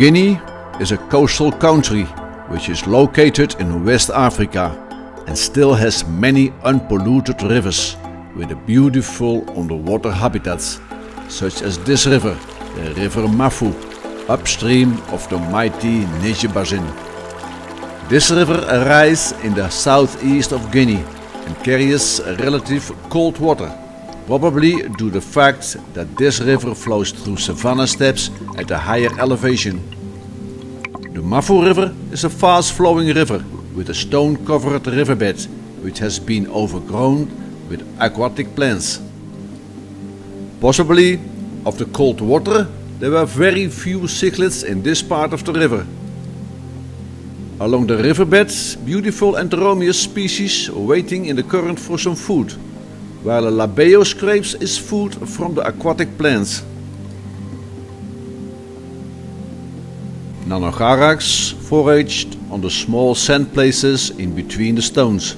Guinea is a coastal country which is located in West Africa and still has many unpolluted rivers with beautiful underwater habitats such as this river, the River Mafou, upstream of the mighty Niger Basin. This river arises in the southeast of Guinea and carries relative cold water, probably due the fact that this river flows through savanna steppes at a higher elevation. The Mafou River is a fast-flowing river with a stone-covered riverbed which has been overgrown with aquatic plants. Possibly of the cold water there were very few cichlids in this part of the river. Along the riverbed, beautiful Enteromius species waiting in the current for some food, while a labeo scrapes its food from the aquatic plants. Nannocharax foraged on the small sand places in between the stones.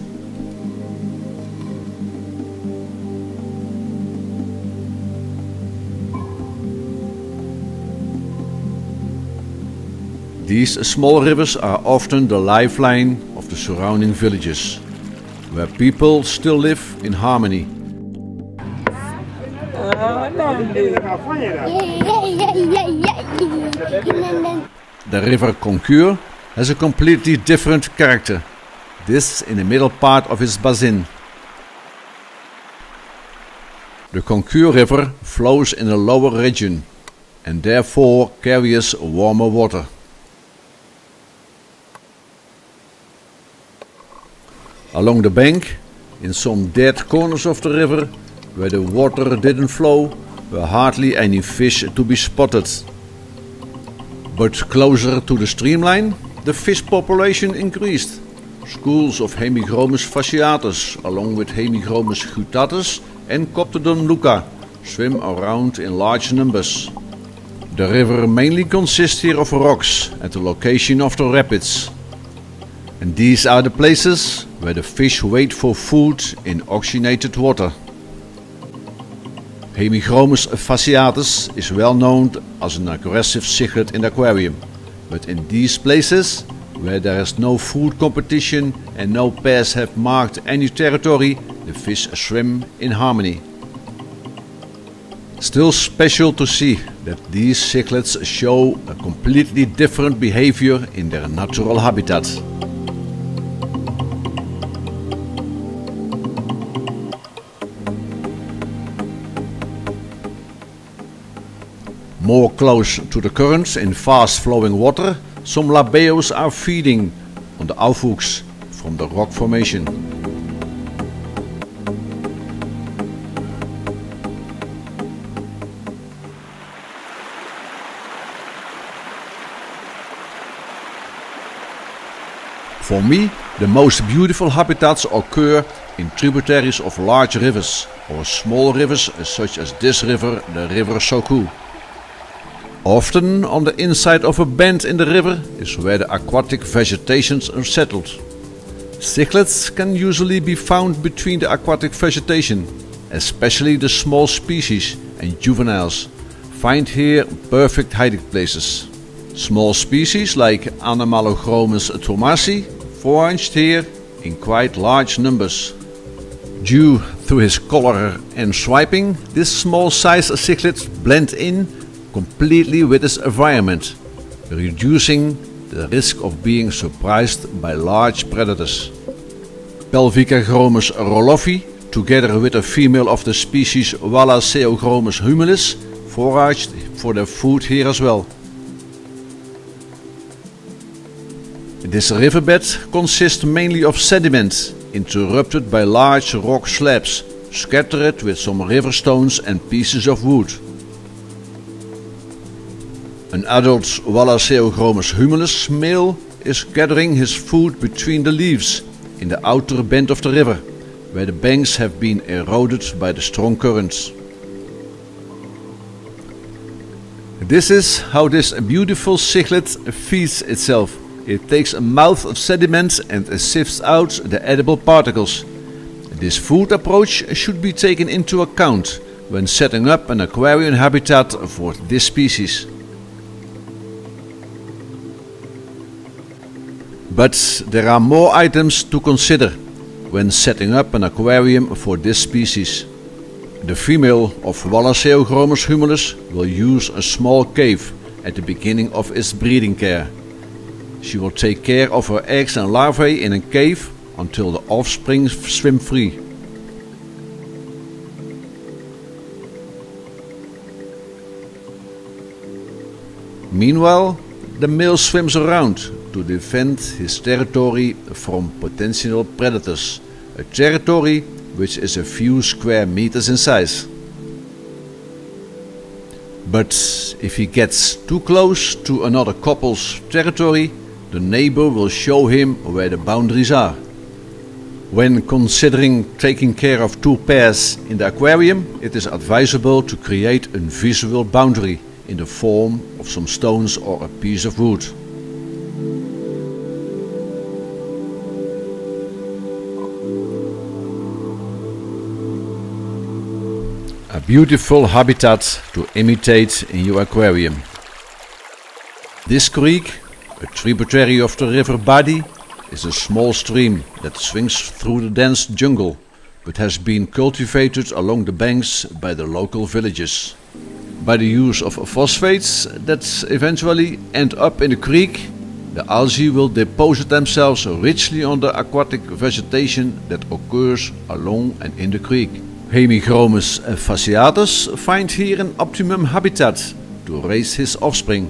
These small rivers are often the lifeline of the surrounding villages, where people still live in harmony. The river Concur has a completely different character, this in the middle part of its basin. The Concur River flows in a lower region and therefore carries warmer water. Along the bank, in some dead corners of the river, where the water didn't flow, were hardly any fish to be spotted. But closer to the streamline, the fish population increased. Schools of Hemichromis fasciatus, along with Hemichromis guttatus and Coptodon luca, swim around in large numbers. The river mainly consists here of rocks at the location of the rapids. And these are the places where the fish wait for food in oxygenated water. Hemichromis fasciatus is well known as an aggressive cichlid in the aquarium, but in these places, where there is no food competition and no pairs have marked any territory, the fish swim in harmony. Still special to see that these cichlids show a completely different behavior in their natural habitat. More close to the currents in fast-flowing water, some labeos are feeding on the aufwuchs from the rock formation. For me, the most beautiful habitats occur in tributaries of large rivers or small rivers such as this river, the river Soku. Often on the inside of a bend in the river is where the aquatic vegetations are settled. Cichlids can usually be found between the aquatic vegetation, especially the small species and juveniles find here perfect hiding places. Small species like Anomalochromis thomasi foraged here in quite large numbers. Due to his color and swiping, this small size cichlid blend in completely with its environment, reducing the risk of being surprised by large predators. Pelvicagromus rolofi, together with a female of the species Wallaceochromis humilis, foraged for their food here as well. This riverbed consists mainly of sediment, interrupted by large rock slabs, scattered with some river stones and pieces of wood. An adult Wallaceochromis humilis male is gathering his food between the leaves in the outer bend of the river, where the banks have been eroded by the strong currents. This is how this beautiful cichlid feeds itself. It takes a mouth of sediment and sifts out the edible particles. This food approach should be taken into account when setting up an aquarium habitat for this species. But there are more items to consider when setting up an aquarium for this species. The female of Wallaceo humilis will use a small cave at the beginning of its breeding care. She will take care of her eggs and larvae in a cave until the offspring swim free. Meanwhile, the male swims around to defend his territory from potential predators, a territory which is a few square meters in size. But if he gets too close to another couple's territory, the neighbor will show him where the boundaries are. When considering taking care of two pairs in the aquarium, it is advisable to create a visual boundary in the form of some stones or a piece of wood. Beautiful habitat to imitate in your aquarium. This creek, a tributary of the river Badi, is a small stream that swings through the dense jungle but has been cultivated along the banks by the local villages. By the use of phosphates that eventually end up in the creek, the algae will deposit themselves richly on the aquatic vegetation that occurs along and in the creek. Hemichromis fasciatus find here an optimum habitat to raise his offspring.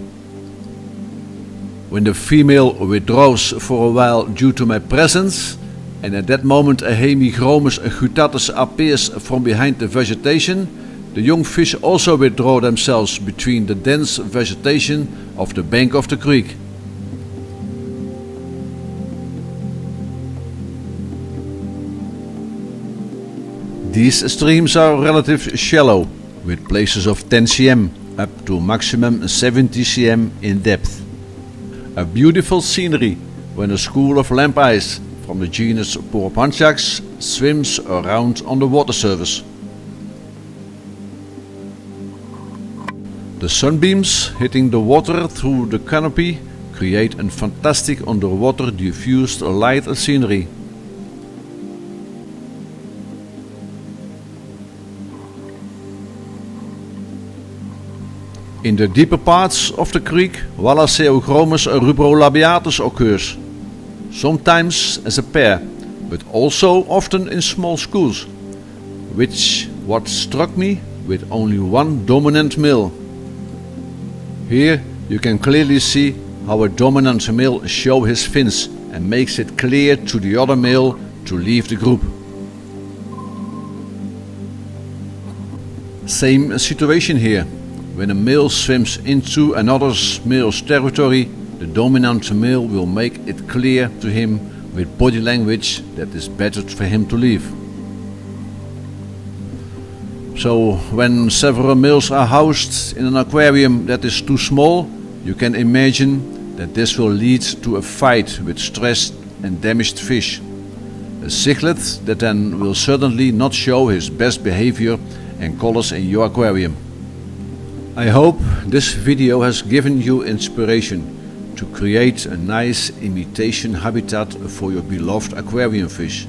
When the female withdraws for a while due to my presence, and at that moment a Hemichromis guttatus appears from behind the vegetation, the young fish also withdraw themselves between the dense vegetation of the bank of the creek. These streams are relatively shallow, with places of 10 cm up to maximum 70 cm in depth. A beautiful scenery when a school of lamp eyes from the genus Poropanchax swims around on the water surface. The sunbeams hitting the water through the canopy create a fantastic underwater diffused light scenery. In the deeper parts of the creek, Wallaceochromis rubrolabiatus occurs, sometimes as a pair, but also often in small schools, which what struck me with only one dominant male. Here you can clearly see how a dominant male show his fins and makes it clear to the other male to leave the group. Same situation here. When a male swims into another male's territory, the dominant male will make it clear to him with body language that it's better for him to leave. So when several males are housed in an aquarium that is too small, you can imagine that this will lead to a fight with stressed and damaged fish. A cichlid that then will certainly not show his best behavior and colors in your aquarium. I hope this video has given you inspiration to create a nice imitation habitat for your beloved aquarium fish.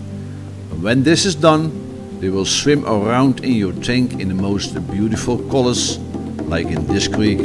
When this is done, they will swim around in your tank in the most beautiful colors, like in this creek.